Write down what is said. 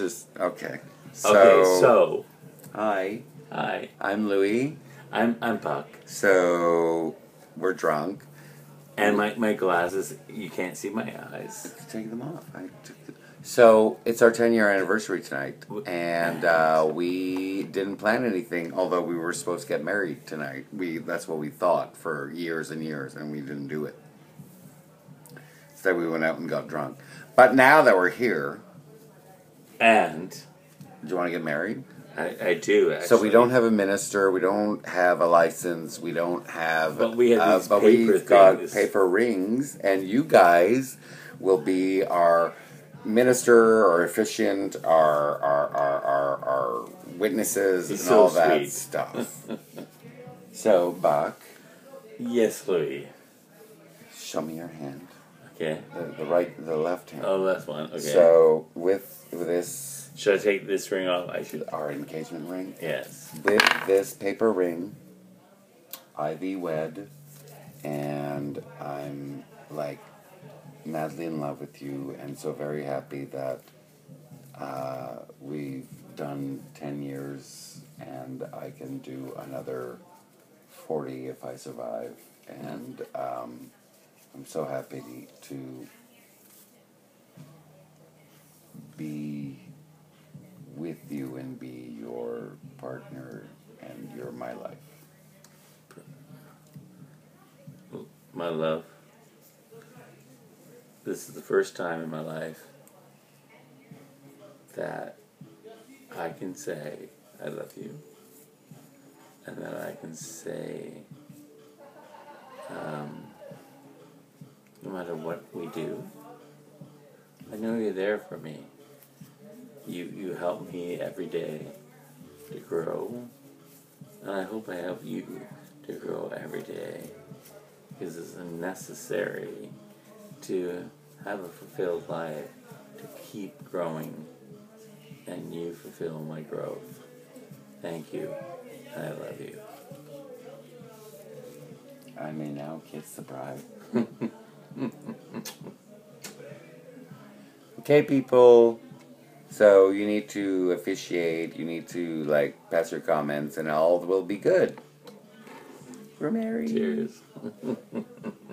Just okay. So, Okay, so hi, hi, I'm Louie. I'm I'm Buck, So we're drunk. and my my glasses. You can't see my eyes. Take them off. I took the... So it's our 10 year anniversary tonight, and uh, we didn't plan anything. Although we were supposed to get married tonight, we that's what we thought for years and years, and we didn't do it. Instead, we went out and got drunk. But now that we're here, And do you want to get married? I, I do. Actually. So we don't have a minister, we don't have a license, we don't have. But we have uh, but we've got paper rings, and you guys will be our minister, our officiant, our our our our, our witnesses, He's and so all that sweet. stuff. so Buck, Yes, Louis. show me your hand, Okay. the, the right, the left hand. Oh, last one. Okay. So with this, should I take this ring off? I should. our engagement ring. Yes. with this paper ring, Ivy wed, and I'm like madly in love with you, and so very happy that uh, we've done 10 years and I can do another 40 if I survive. And um, I'm so happy to be with you and be your partner and you're my life. My love. This is the first time in my life that I can say I love you, and that I can say, um, no matter what we do, I know you're there for me. You you help me every day to grow, and I hope I help you to grow every day because it's necessary to have a fulfilled life, to keep growing, and you fulfill my growth. Thank you, I love you. I may now kiss the bride. okay, people. So you need to officiate, you need to like pass your comments, and all will be good. We're married. Cheers.